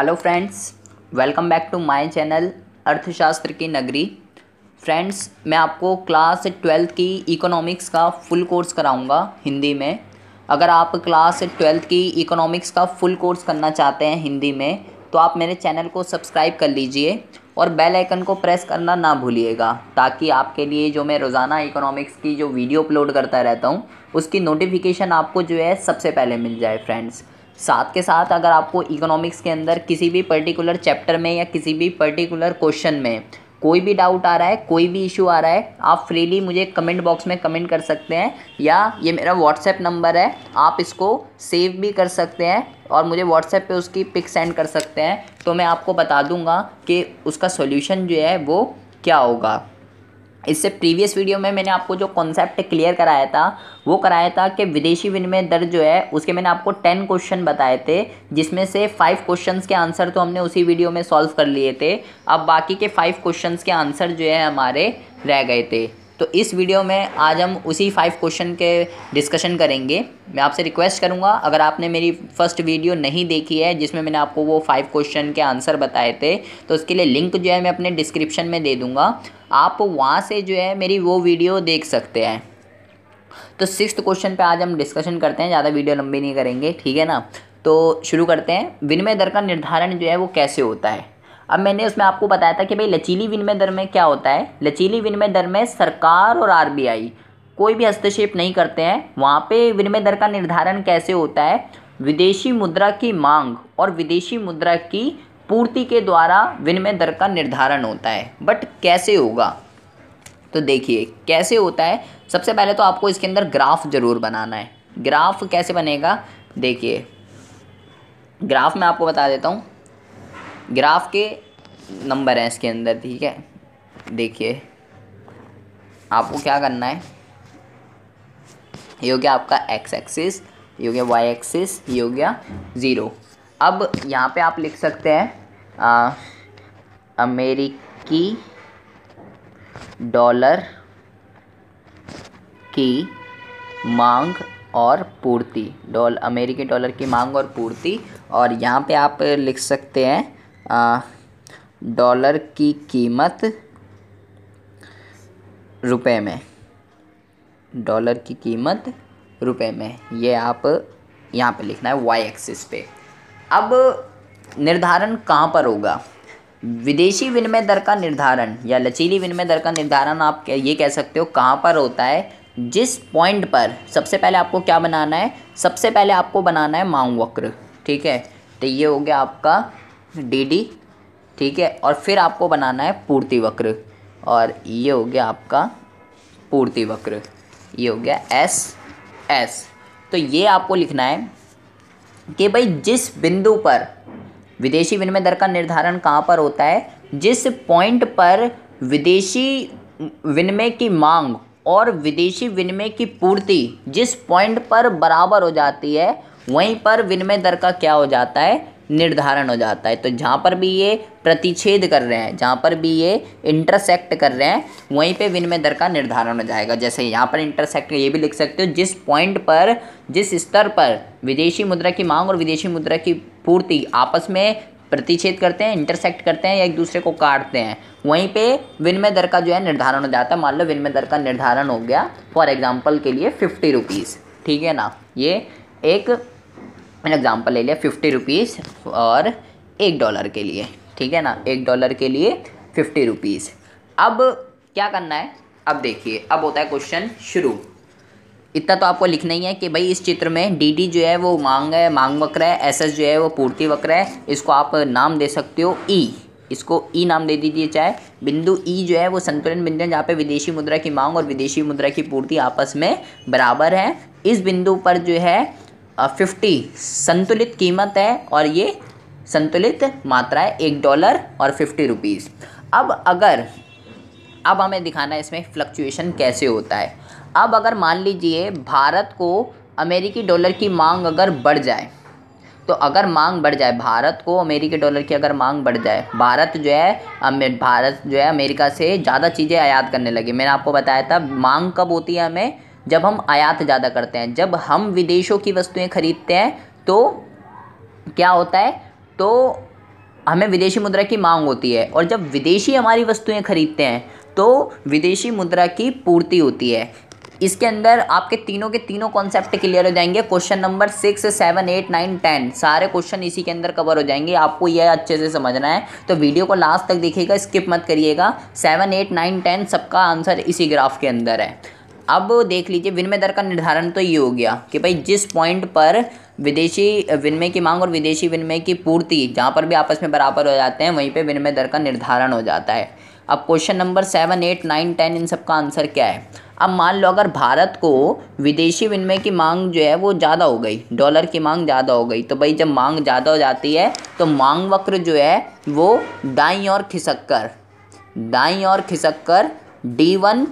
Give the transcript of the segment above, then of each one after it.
Hello friends welcome back to my channel अर्थशास्त्र की नगरी फ्रेंड्स मैं आपको क्लास ट्वेल्थ की इकोनॉमिक्स का फुल कोर्स कराऊँगा हिंदी में। अगर आप क्लास ट्वेल्थ की इकोनॉमिक्स का फुल कोर्स करना चाहते हैं हिंदी में तो आप मेरे चैनल को सब्सक्राइब कर लीजिए और बेल आइकन को प्रेस करना ना भूलिएगा, ताकि आपके लिए जो मैं रोज़ाना इकोनॉमिक्स की जो वीडियो अपलोड करता रहता हूँ, उसकी नोटिफिकेशन आपको जो है सबसे पहले मिल जाए फ्रेंड्स साथ के साथ अगर आपको इकोनॉमिक्स के अंदर किसी भी पर्टिकुलर चैप्टर में या किसी भी पर्टिकुलर क्वेश्चन में कोई भी डाउट आ रहा है, कोई भी इशू आ रहा है, आप फ्रीली मुझे कमेंट बॉक्स में कमेंट कर सकते हैं या ये मेरा व्हाट्सएप नंबर है, आप इसको सेव भी कर सकते हैं और मुझे व्हाट्सएप पे उसकी पिक सेंड कर सकते हैं। तो मैं आपको बता दूँगा कि उसका सॉल्यूशन जो है वो क्या होगा। इससे प्रीवियस वीडियो में मैंने आपको जो कॉन्सेप्ट क्लियर कराया था, वो कराया था कि विदेशी विनिमय दर जो है, उसके मैंने आपको टेन क्वेश्चन बताए थे, जिसमें से फाइव क्वेश्चंस के आंसर तो हमने उसी वीडियो में सॉल्व कर लिए थे। अब बाकी के फाइव क्वेश्चंस के आंसर जो है, हमारे रह गए थे। तो इस वीडियो में आज हम उसी फाइव क्वेश्चन के डिस्कशन करेंगे। मैं आपसे रिक्वेस्ट करूँगा, अगर आपने मेरी फ़र्स्ट वीडियो नहीं देखी है, जिसमें मैंने आपको वो फाइव क्वेश्चन के आंसर बताए थे तो उसके लिए लिंक जो है मैं अपने डिस्क्रिप्शन में दे दूँगा। आप वहाँ से जो है मेरी वो वीडियो देख सकते हैं। तो सिक्स क्वेश्चन पे आज हम डिस्कशन करते हैं, ज़्यादा वीडियो लंबी नहीं करेंगे, ठीक है ना? तो शुरू करते हैं। विनिमय दर का निर्धारण जो है वो कैसे होता है? अब मैंने उसमें आपको बताया था कि भाई लचीली विनिमय दर में क्या होता है? लचीली विनिमय दर में सरकार और आरबीआई कोई भी हस्तक्षेप नहीं करते हैं। वहाँ पे विनिमय दर का निर्धारण कैसे होता है? विदेशी मुद्रा की मांग और विदेशी मुद्रा की पूर्ति के द्वारा विनिमय दर का निर्धारण होता है। बट कैसे होगा? तो देखिए, कैसे होता है? सबसे पहले तो आपको इसके अंदर ग्राफ ज़रूर बनाना है। ग्राफ कैसे बनेगा? देखिए, ग्राफ मैं आपको बता देता हूँ। ग्राफ के नंबर हैं इसके अंदर, ठीक है? देखिए, आपको क्या करना है? ये हो गया आपका एक्स एक्सिस ये हो गया वाई एक्सिस ये हो गया ज़ीरो अब यहाँ पे आप लिख सकते हैं अमेरिकी डॉलर की मांग और पूर्ति, डॉल, अमेरिकी डॉलर की मांग और पूर्ति, और यहाँ पे आप लिख सकते हैं डॉलर की कीमत रुपए में। डॉलर की कीमत रुपए में। ये आप यहाँ पे लिखना है वाई एक्सिस पे। अब निर्धारण कहाँ पर होगा? विदेशी विनिमय दर का निर्धारण या लचीली विनिमय दर का निर्धारण आप ये कह सकते हो कहाँ पर होता है, जिस पॉइंट पर। सबसे पहले आपको क्या बनाना है? सबसे पहले आपको बनाना है मांग वक्र, ठीक है? तो ये हो गया आपका डी डी ठीक है? और फिर आपको बनाना है पूर्ति वक्र। और ये हो गया आपका पूर्ति वक्र। ये हो गया एस एस। तो ये आपको लिखना है कि भाई जिस बिंदु पर, विदेशी विनिमय दर का निर्धारण कहाँ पर होता है? जिस पॉइंट पर विदेशी विनिमय की मांग और विदेशी विनिमय की पूर्ति जिस पॉइंट पर बराबर हो जाती है, वहीं पर विनिमय दर का क्या हो जाता है? निर्धारण हो जाता है। तो जहाँ पर भी ये प्रतिच्छेद कर रहे हैं, जहाँ पर भी ये इंटरसेक्ट कर रहे हैं, वहीं पे विनिमय दर का निर्धारण हो जाएगा। जैसे यहाँ पर इंटरसेक्ट ये भी लिख सकते हो, जिस पॉइंट पर, जिस स्तर पर विदेशी मुद्रा की मांग और विदेशी मुद्रा की पूर्ति आपस में प्रतिच्छेद करते हैं इंटरसेक्ट करते हैं या एक दूसरे को काटते हैं, वहीं पे विनिमय दर का जो है निर्धारण हो जाता है। मान लो विनिमय दर का निर्धारण हो गया फॉर एग्ज़ाम्पल के लिए फिफ्टी रुपीज़ ठीक है ना? ये एक मैंने एग्जांपल ले लिया फिफ्टी रुपीज़ और एक डॉलर के लिए, ठीक है ना? एक डॉलर के लिए फिफ्टी रुपीज़ अब क्या करना है? अब देखिए, अब होता है क्वेश्चन शुरू. इतना तो आपको लिखना ही है कि भाई इस चित्र में डी डी जो है वो मांग है, मांग वक्र है एस एस जो है वो पूर्ति वक्र है, इसको आप नाम दे सकते हो ई e. इसको ई e नाम दे दीजिए चाहे, बिंदु ई e जो है वो संतुलन बिंदु है जहाँ पे विदेशी मुद्रा की मांग और विदेशी मुद्रा की पूर्ति आपस में बराबर है। इस बिंदु पर जो है फिफ्टी संतुलित कीमत है और ये संतुलित मात्रा है एक डॉलर और फिफ्टी रुपीज़ अब अगर, अब हमें दिखाना है इसमें फ्लक्चुएशन कैसे होता है। अब अगर मान लीजिए भारत को अमेरिकी डॉलर की मांग अगर बढ़ जाए तो अगर मांग बढ़ जाए, भारत को अमेरिकी डॉलर की अगर मांग बढ़ जाए, भारत जो है भारत जो है अमेरिका से ज़्यादा चीज़ें आयात करने लगे। मैंने आपको बताया था, मांग कब होती है हमें? जब हम आयात ज़्यादा करते हैं, जब हम विदेशों की वस्तुएँ खरीदते हैं तो क्या होता है? तो हमें विदेशी मुद्रा की मांग होती है और जब विदेशी हमारी वस्तुएँ खरीदते हैं तो विदेशी मुद्रा की पूर्ति होती है। इसके अंदर आपके तीनों के तीनों कॉन्सेप्ट क्लियर हो जाएँगे। Question number six seven eight nine ten सारे क्वेश्चन इसी के अंदर कवर हो जाएँगे। आपको यह अच्छे से समझना है। तो वीडियो को लास्ट तक देखिएगा स्किप मत करिएगा। सेवन एट नाइन टेन सबका आंसर इसी ग्राफ के अंदर है। अब देख लीजिए, विनिमय दर का निर्धारण तो ये हो गया कि भाई जिस पॉइंट पर विदेशी, विनिमय की मांग और विदेशी विनिमय की पूर्ति जहाँ पर भी आपस में बराबर हो जाते हैं, वहीं पे विनिमय दर का निर्धारण हो जाता है। अब question number seven eight nine ten इन सब का आंसर क्या है? अब मान लो अगर भारत को विदेशी विनिमय की मांग जो है वो ज़्यादा हो गई डॉलर की मांग ज़्यादा हो गई तो भाई जब मांग ज़्यादा हो जाती है तो मांग वक्र जो है वो दाई और खिसक कर, दाई और खिसक कर डी वन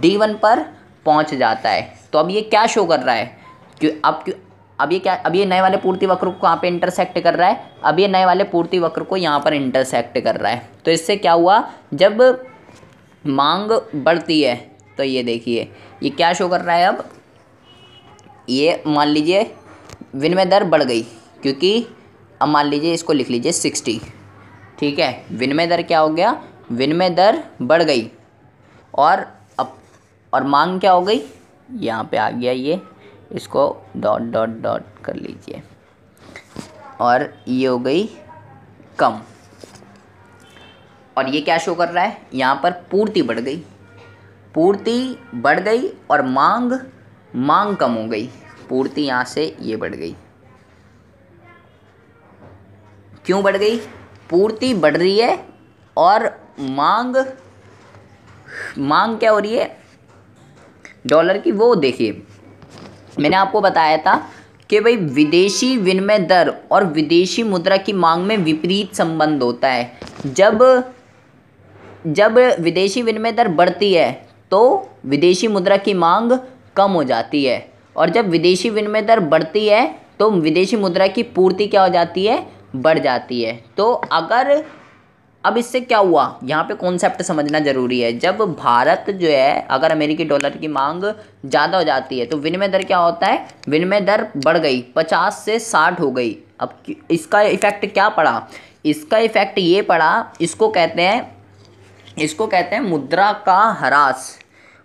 डी वन पर पहुँच जाता है। तो अब ये क्या शो कर रहा है? कि अब क्यों, अब ये क्या, अब ये नए वाले पूर्ति वक्र को कहाँ पे इंटरसेक्ट कर रहा है? अब ये नए वाले पूर्ति वक्र को यहाँ पर इंटरसेक्ट कर रहा है। तो इससे क्या हुआ? जब मांग बढ़ती है तो ये देखिए, ये क्या शो कर रहा है अब? ये मान लीजिए, विनिमय दर बढ़ गई, क्योंकि अब मान लीजिए इसको लिख लीजिए सिक्सटी ठीक है? विनिमय दर क्या हो गया? विनिमय दर बढ़ गई। और और मांग क्या हो गई? यहाँ पे आ गया ये। इसको डॉट डॉट डॉट कर लीजिए। और ये हो गई कम। और ये क्या शो कर रहा है? यहाँ पर पूर्ति बढ़ गई। पूर्ति बढ़ गई और मांग मांग कम हो गई। पूर्ति यहाँ से ये बढ़ गई। क्यों बढ़ गई? पूर्ति बढ़ रही है और मांग मांग क्या हो रही है? डॉलर की, वो देखिए। मैंने आपको बताया था कि भाई विदेशी विनिमय दर और विदेशी मुद्रा की मांग में विपरीत संबंध होता है। जब जब विदेशी विनिमय दर बढ़ती है तो विदेशी मुद्रा की मांग कम हो जाती है। और जब विदेशी विनिमय दर बढ़ती है तो विदेशी मुद्रा की पूर्ति क्या हो जाती है? बढ़ जाती है। तो अगर अब इससे क्या हुआ? यहाँ पे कॉन्सेप्ट समझना ज़रूरी है। जब भारत जो है, अगर अमेरिकी डॉलर की मांग ज़्यादा हो जाती है तो विनिमय दर क्या होता है? विनिमय दर बढ़ गई, पचास से साठ हो गई। अब इसका इफ़ेक्ट क्या पड़ा? इसका इफ़ेक्ट ये पड़ा, इसको कहते हैं, इसको कहते हैं मुद्रा का ह्रास।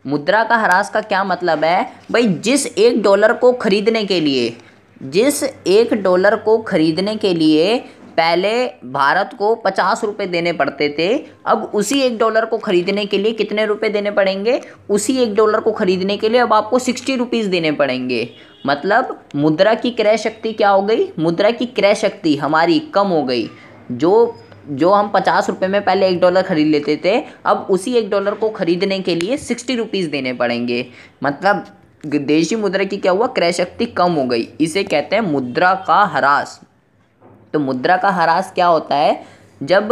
मुद्रा का ह्रास का क्या मतलब है? भाई, जिस एक डॉलर को खरीदने के लिए, जिस एक डॉलर को खरीदने के लिए पहले भारत को पचास रुपये देने पड़ते थे, अब उसी एक डॉलर को ख़रीदने के लिए कितने रुपए देने पड़ेंगे? उसी एक डॉलर को ख़रीदने के लिए अब आपको सिक्सटी रुपीज़ देने पड़ेंगे। मतलब मुद्रा की क्रय शक्ति क्या हो गई? मुद्रा की क्रय शक्ति हमारी कम हो गई। जो जो हम पचास रुपये में पहले एक डॉलर ख़रीद लेते थे, अब उसी एक डॉलर को ख़रीदने के लिए सिक्सटी रुपीज़ देने पड़ेंगे। मतलब देशी मुद्रा की क्या हुआ? क्रय शक्ति कम हो गई। इसे कहते हैं मुद्रा का ह्रास। तो मुद्रा का ह्रास क्या होता है? जब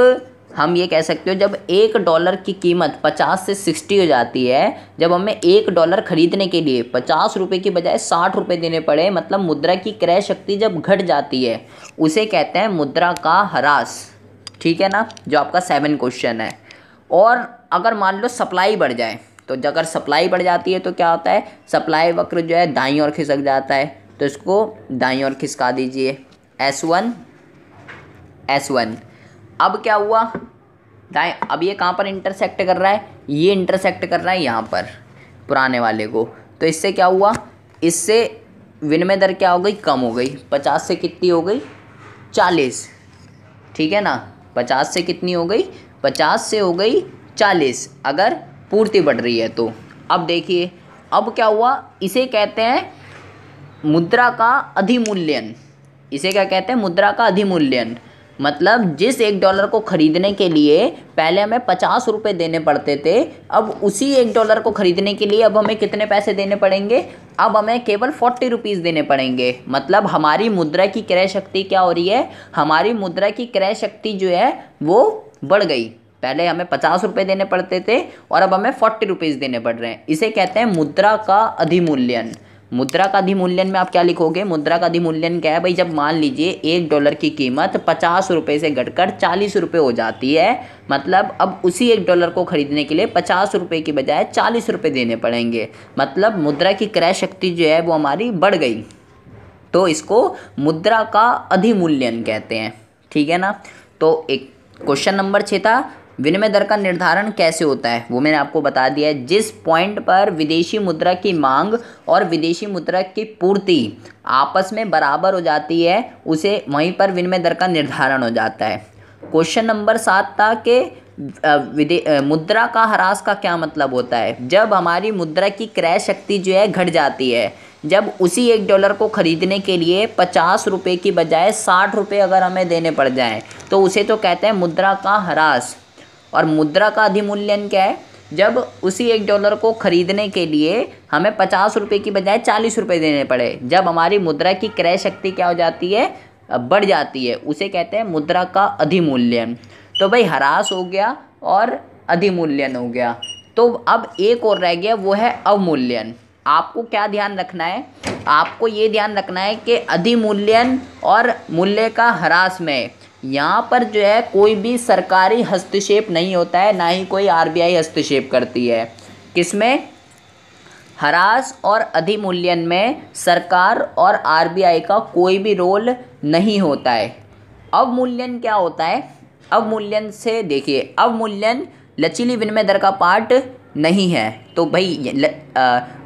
हम ये कह सकते हो, जब एक डॉलर की कीमत पचास से सिक्सटी हो जाती है, जब हमें एक डॉलर खरीदने के लिए पचास रुपये की बजाय साठ रुपये देने पड़े मतलब मुद्रा की क्रय शक्ति जब घट जाती है, उसे कहते हैं मुद्रा का ह्रास। ठीक है ना? जो आपका सेवन क्वेश्चन है। और अगर मान लो सप्लाई बढ़ जाए तो अगर सप्लाई बढ़ जाती है तो क्या होता है? सप्लाई वक्र जो है दाई और खिसक जाता है। तो इसको दाई और खिसका दीजिए। एस वन एस वन अब क्या हुआ? दाएँ, अब ये कहाँ पर इंटरसेक्ट कर रहा है? ये इंटरसेक्ट कर रहा है यहाँ पर, पुराने वाले को। तो इससे क्या हुआ? इससे विनिमय दर क्या हो गई? कम हो गई। पचास से कितनी हो गई? चालीस। ठीक है ना? पचास से कितनी हो गई? पचास से हो गई चालीस। अगर पूर्ति बढ़ रही है तो। अब देखिए, अब क्या हुआ? इसे कहते हैं मुद्रा का अधिमूल्यन। इसे क्या कहते हैं? मुद्रा का अधिमूल्यन। मतलब जिस एक डॉलर को ख़रीदने के लिए पहले हमें पचास रुपये देने पड़ते थे, अब उसी एक डॉलर को ख़रीदने के लिए अब हमें कितने पैसे देने पड़ेंगे? अब हमें केवल फोर्टी रुपीज़ देने पड़ेंगे। मतलब हमारी मुद्रा की क्रय शक्ति क्या हो रही है? हमारी मुद्रा की क्रय शक्ति जो है, वो बढ़ गई। पहले हमें पचास रुपये देने पड़ते थे और अब हमें फोर्टी रुपीज़ देने पड़ रहे हैं। इसे कहते हैं मुद्रा का अधिमूल्यन। मुद्रा का अधिमूल्यन में आप क्या लिखोगे? मुद्रा का अधिमूल्यन क्या है भाई? जब मान लीजिए एक डॉलर की कीमत पचास रुपये से घटकर चालीस रुपये हो जाती है मतलब अब उसी एक डॉलर को खरीदने के लिए पचास रुपये की बजाय चालीस रुपये देने पड़ेंगे। मतलब मुद्रा की क्रय शक्ति जो है वो हमारी बढ़ गई। तो इसको मुद्रा का अधिमूल्यन कहते हैं। ठीक है ना? तो एक क्वेश्चन नंबर छः था विनिमय दर का निर्धारण कैसे होता है, वो मैंने आपको बता दिया है। जिस पॉइंट पर विदेशी मुद्रा की मांग और विदेशी मुद्रा की पूर्ति आपस में बराबर हो जाती है, उसे वहीं पर विनिमय दर का निर्धारण हो जाता है। क्वेश्चन नंबर सात था कि विदे मुद्रा का ह्रास का क्या मतलब होता है? जब हमारी मुद्रा की क्रय शक्ति जो है घट जाती है, जब उसी एक डॉलर को ख़रीदने के लिए पचास रुपये की बजाय साठ रुपये अगर हमें देने पड़ जाएँ तो उसे तो कहते हैं मुद्रा का ह्रास। और मुद्रा का अधिमूल्यन क्या है? जब उसी एक डॉलर को ख़रीदने के लिए हमें पचास रुपये की बजाय चालीस रुपये देने पड़े, जब हमारी मुद्रा की क्रय शक्ति क्या हो जाती है? बढ़ जाती है। उसे कहते हैं मुद्रा का अधिमूल्यन। तो भाई ह्रास हो गया और अधिमूल्यन हो गया। तो अब एक और रह गया, वो है अवमूल्यन। आपको क्या ध्यान रखना है? आपको ये ध्यान रखना है कि अधिमूल्यन और मूल्य का ह्रास में यहाँ पर जो है कोई भी सरकारी हस्तक्षेप नहीं होता है, ना ही कोई आरबीआई हस्तक्षेप करती है। किसमें? हरास और अधिमूल्यन में सरकार और आरबीआई का कोई भी रोल नहीं होता है। अवमूल्यन क्या होता है? अवमूल्यन से देखिए, अवमूल्यन लचीली विनिमय दर का पार्ट नहीं है। तो भाई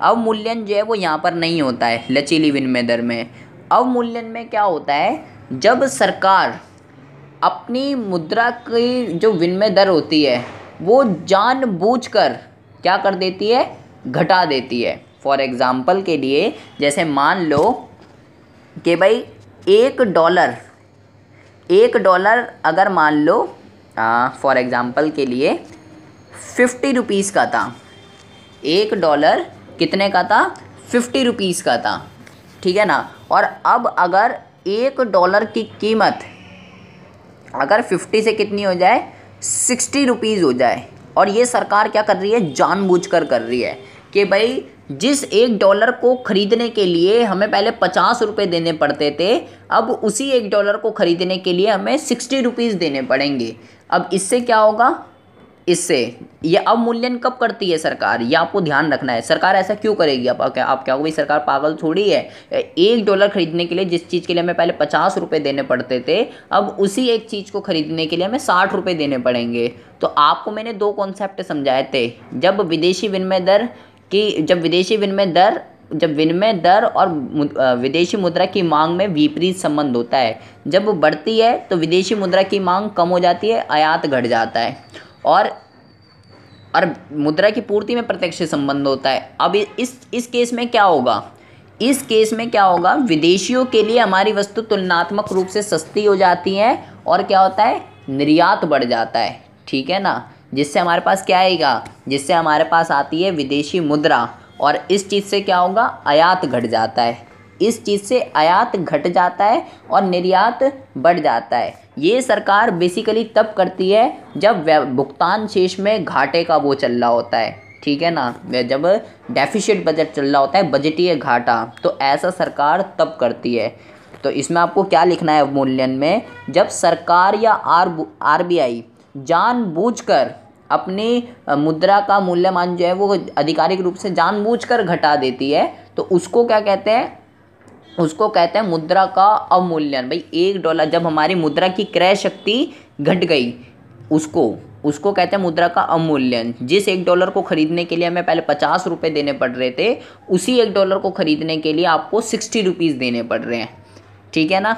अवमूल्यन जो है वो यहाँ पर नहीं होता है, लचीली विनिमय दर में। अवमूल्यन में क्या होता है? जब सरकार अपनी मुद्रा की जो विनिमय दर होती है, वो जानबूझकर क्या कर देती है? घटा देती है। फॉर एग्ज़ाम्पल के लिए, जैसे मान लो कि भाई एक डॉलर एक डॉलर अगर मान लो फॉर एग्ज़ाम्पल के लिए फिफ्टी रुपीज़ का था। एक डॉलर कितने का था? फिफ्टी रुपीज़ का था। ठीक है ना? और अब अगर एक डॉलर की कीमत अगर फिफ्टी से कितनी हो जाए, सिक्सटी रुपीज़ हो जाए। और ये सरकार क्या कर रही है? जानबूझकर कर रही है कि भाई, जिस एक डॉलर को ख़रीदने के लिए हमें पहले पचास रुपये देने पड़ते थे, अब उसी एक डॉलर को ख़रीदने के लिए हमें सिक्सटी रुपीज़ देने पड़ेंगे। अब इससे क्या होगा? इससे। ये अवमूल्यन कब करती है सरकार? ये आपको ध्यान रखना है। सरकार ऐसा क्यों करेगी? आप क्या आप क्या, भाई सरकार पागल थोड़ी है? एक डॉलर खरीदने के लिए जिस चीज़ के लिए हमें पहले पचास रुपये देने पड़ते थे, अब उसी एक चीज़ को खरीदने के लिए हमें साठ रुपये देने पड़ेंगे। तो आपको मैंने दो कॉन्सेप्ट समझाए थे। जब विदेशी विनिमय दर की, जब विदेशी विनिमय दर, जब विनिमय दर और विदेशी मुद्रा की मांग में विपरीत संबंध होता है। जब बढ़ती है तो विदेशी मुद्रा की मांग कम हो जाती है, आयात घट जाता है। और और मुद्रा की पूर्ति में प्रत्यक्ष संबंध होता है। अब इस इस केस में क्या होगा? इस केस में क्या होगा? विदेशियों के लिए हमारी वस्तु तुलनात्मक रूप से सस्ती हो जाती है और क्या होता है? निर्यात बढ़ जाता है। ठीक है ना? जिससे हमारे पास क्या आएगा? जिससे हमारे पास आती है विदेशी मुद्रा और इस चीज़ से क्या होगा? आयात घट जाता है। इस चीज़ से आयात घट जाता है और निर्यात बढ़ जाता है। ये सरकार बेसिकली तब करती है जब भुगतान शेष में घाटे का वो चल रहा होता है। ठीक है ना? जब डेफिशिट बजट चल रहा होता है बजटीय घाटा तो ऐसा सरकार तब करती है। तो इसमें आपको क्या लिखना है मूल्यन में? जब सरकार या आर आर बी आई जानबूझकर अपनी मुद्रा का मूल्यमान जो है वो आधिकारिक रूप से जानबूझकर घटा देती है तो उसको क्या कहते हैं? उसको कहते हैं मुद्रा का अवमूल्यन। भाई, एक डॉलर, जब हमारी मुद्रा की क्रय शक्ति घट गई, उसको उसको कहते हैं मुद्रा का अवमूल्यन। जिस एक डॉलर को खरीदने के लिए हमें पहले पचास रुपये देने पड़ रहे थे, उसी एक डॉलर को खरीदने के लिए आपको सिक्सटी रुपीज़ देने पड़ रहे हैं। ठीक है ना?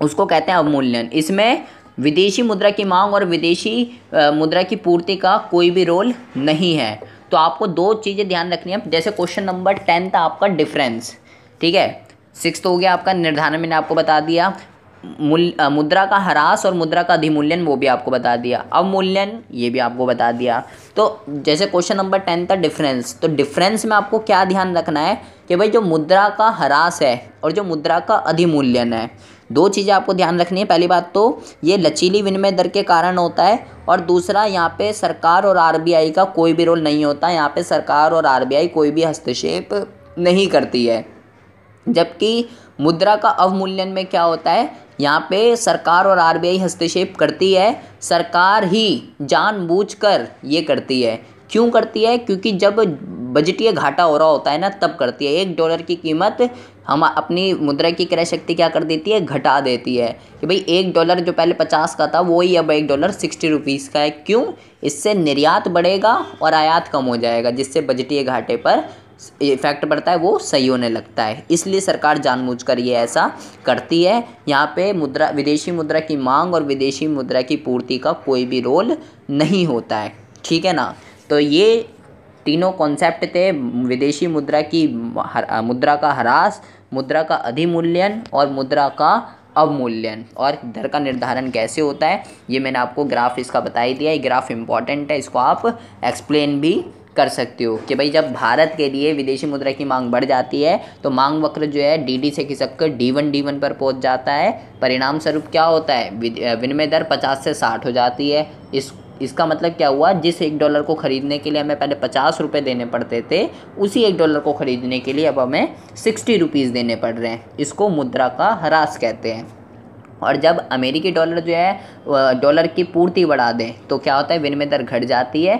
उसको कहते हैं अवमूल्यन। इसमें विदेशी मुद्रा की मांग और विदेशी मुद्रा की पूर्ति का कोई भी रोल नहीं है। तो आपको दो चीज़ें ध्यान रखनी है। जैसे क्वेश्चन नंबर टेन था आपका डिफरेंस। ठीक है? सिक्स हो गया आपका, निर्धारण मैंने आपको बता दिया। मूल मुद्रा का ह्रास और मुद्रा का अधिमूल्यन, वो भी आपको बता दिया। अवमूल्यन, ये भी आपको बता दिया। तो जैसे क्वेश्चन नंबर टेन था, डिफरेंस। तो डिफरेंस में आपको क्या ध्यान रखना है कि भाई जो मुद्रा का ह्रास है और जो मुद्रा का अधिमूल्यन है, दो चीज़ें आपको ध्यान रखनी है। पहली बात तो ये लचीली विनिमय दर के कारण होता है और दूसरा, यहाँ पे सरकार और आरबीआई का कोई भी रोल नहीं होता। यहाँ पे सरकार और आरबीआई कोई भी हस्तक्षेप नहीं करती है। जबकि मुद्रा का अवमूल्यन में क्या होता है? यहाँ पे सरकार और आरबीआई हस्तक्षेप करती है। सरकार ही जानबूझकर ये करती है। क्यों करती है? क्योंकि जब बजटीय घाटा हो रहा होता है ना, तब करती है। एक डॉलर की कीमत हम अपनी मुद्रा की क्रय शक्ति क्या कर देती है? घटा देती है। कि भाई, एक डॉलर जो पहले पचास का था वही अब एक डॉलर सिक्सटी रुपीज़ का है। क्यों? इससे निर्यात बढ़ेगा और आयात कम हो जाएगा, जिससे बजटीय घाटे पर इफ़ेक्ट पड़ता है वो सही होने लगता है। इसलिए सरकार जानबूझकर ये ऐसा करती है। यहाँ पे मुद्रा विदेशी मुद्रा की मांग और विदेशी मुद्रा की पूर्ति का कोई भी रोल नहीं होता है। ठीक है ना? तो ये तीनों कॉन्सेप्ट थे विदेशी मुद्रा की हर, मुद्रा का ह्रास मुद्रा का अधिमूल्यन और मुद्रा का अवमूल्यन। और दर का निर्धारण कैसे होता है ये मैंने आपको ग्राफ इसका बता ही दिया ये ग्राफ इंपॉर्टेंट है इसको आप एक्सप्लेन भी कर सकते हो कि भाई जब भारत के लिए विदेशी मुद्रा की मांग बढ़ जाती है तो मांग वक्र जो है डी डी से खिसक कर डी वन डी वन पर पहुँच जाता है। परिणाम स्वरूप क्या होता है? विनिमय दर पचास से साठ हो जाती है। इस, इसका मतलब क्या हुआ? जिस एक डॉलर को ख़रीदने के लिए हमें पहले पचास रुपये देने पड़ते थे, उसी एक डॉलर को ख़रीदने के लिए अब हमें सिक्सटी रुपीज़ देने पड़ रहे हैं। इसको मुद्रा का ह्रास कहते हैं। और जब अमेरिकी डॉलर जो है डॉलर की पूर्ति बढ़ा दें तो क्या होता है? विनिमय दर घट जाती है।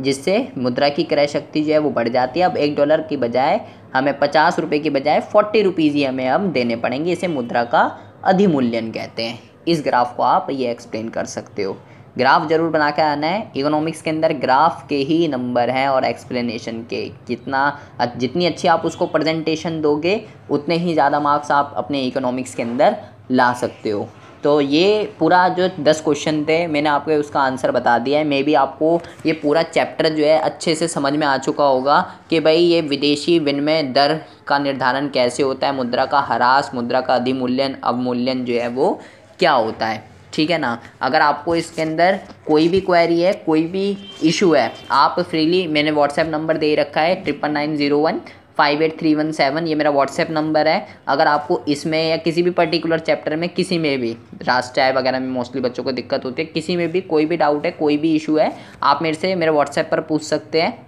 जिससे मुद्रा की क्रय शक्ति जो है वो बढ़ जाती है। अब एक डॉलर की बजाय हमें पचास रुपये की बजाय फोर्टी रुपीज़ ही हमें अब देने पड़ेंगे, इसे मुद्रा का अधिमूल्यन कहते हैं। इस ग्राफ को आप ये एक्सप्लेन कर सकते हो। ग्राफ ज़रूर बना के आना है। इकोनॉमिक्स के अंदर ग्राफ के ही नंबर हैं और एक्सप्लेनेशन के कितना जितनी अच्छी आप उसको प्रेजेंटेशन दोगे, उतने ही ज़्यादा मार्क्स आप अपने इकोनॉमिक्स के अंदर ला सकते हो। तो ये पूरा जो दस क्वेश्चन थे, मैंने आपको उसका आंसर बता दिया है। मे बी आपको ये पूरा चैप्टर जो है, अच्छे से समझ में आ चुका होगा कि भाई ये विदेशी विनिमय दर का निर्धारण कैसे होता है, मुद्रा का ह्रास, मुद्रा का अधिमूल्यन, अवमूल्यन जो है वो क्या होता है। ठीक है ना? अगर आपको इसके अंदर कोई भी क्वेरी है, कोई भी इशू है, आप फ्रीली मैंने व्हाट्सएप नंबर दे रखा है triple nine zero one five eight three one seven ये मेरा व्हाट्सएप नंबर है। अगर आपको इसमें या किसी भी पर्टिकुलर चैप्टर में, किसी में भी राष्ट्र वगैरह में मोस्टली बच्चों को दिक्कत होती है, किसी में भी कोई भी डाउट है, कोई भी इशू है, आप मेरे से, मेरे व्हाट्सएप पर पूछ सकते हैं।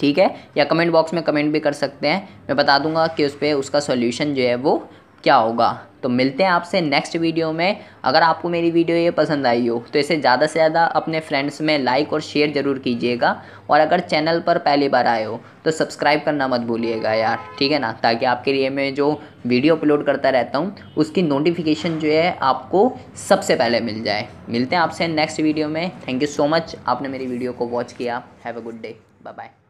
ठीक है? या कमेंट बॉक्स में कमेंट भी कर सकते हैं। मैं बता दूँगा कि उस पर उसका सोल्यूशन जो है वो क्या होगा। तो मिलते हैं आपसे नेक्स्ट वीडियो में। अगर आपको मेरी वीडियो ये पसंद आई हो तो इसे ज़्यादा से ज़्यादा अपने फ्रेंड्स में लाइक और शेयर ज़रूर कीजिएगा। और अगर चैनल पर पहली बार आए हो तो सब्सक्राइब करना मत भूलिएगा यार, ठीक है ना? ताकि आपके लिए मैं जो वीडियो अपलोड करता रहता हूँ, उसकी नोटिफिकेशन जो है आपको सबसे पहले मिल जाए। मिलते हैं आपसे नेक्स्ट वीडियो में। थैंक यू सो मच आपने मेरी वीडियो को वॉच किया। Have a good day bye bye